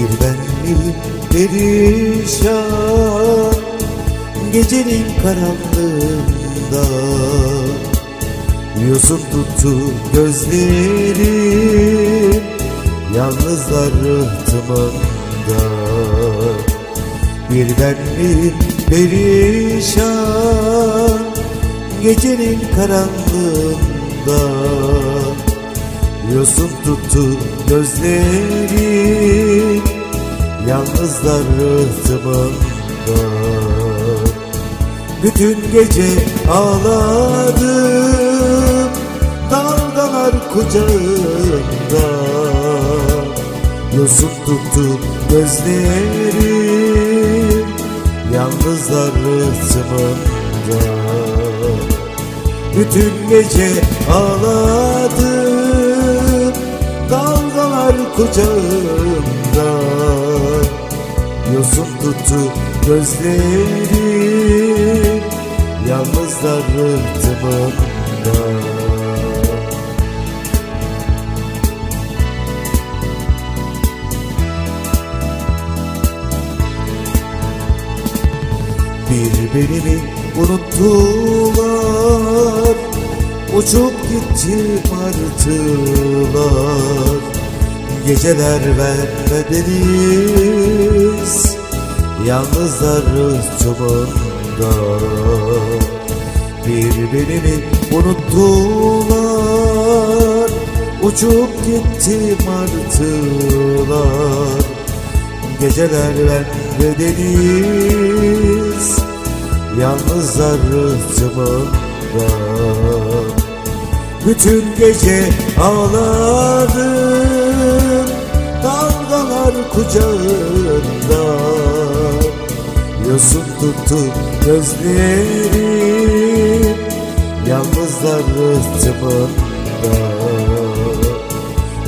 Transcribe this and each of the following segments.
mi perişan Gecenin karanlığında Yosun tuttu gözlerim Yalnızlar rıhtımında. Bir ben mi perişan Gecenin karanlığında Yosun tuttu gözlerim Yalnızlar rıhtımında Bütün gece ağladım Dalgalar kucağımda Yosun tuttu gözlerim Yalnızlar rıhtımında Bütün gece ağladım Dalgalar kucağımda. Yosun tuttu gözlerim Yalnızlar rıhtımında Birbirini unuttular Uçup gitti martılar Geceler vermediniz Yalnızlar rıhtımında Birbirini unuttular. Uçup gitti martılar. Geceler vermediniz Yalnızlar rıhtımında Bütün gece ağladım Dalgalar kucağında. Yosun tuttu gözlerim Yalnızlar rıhtımında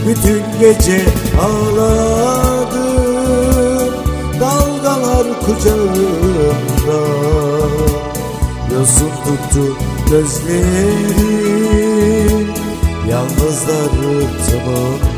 Bütün gece ağladım Dalgalar kucağımda Yosun tuttu gözlerim Yalnızlar rıhtımında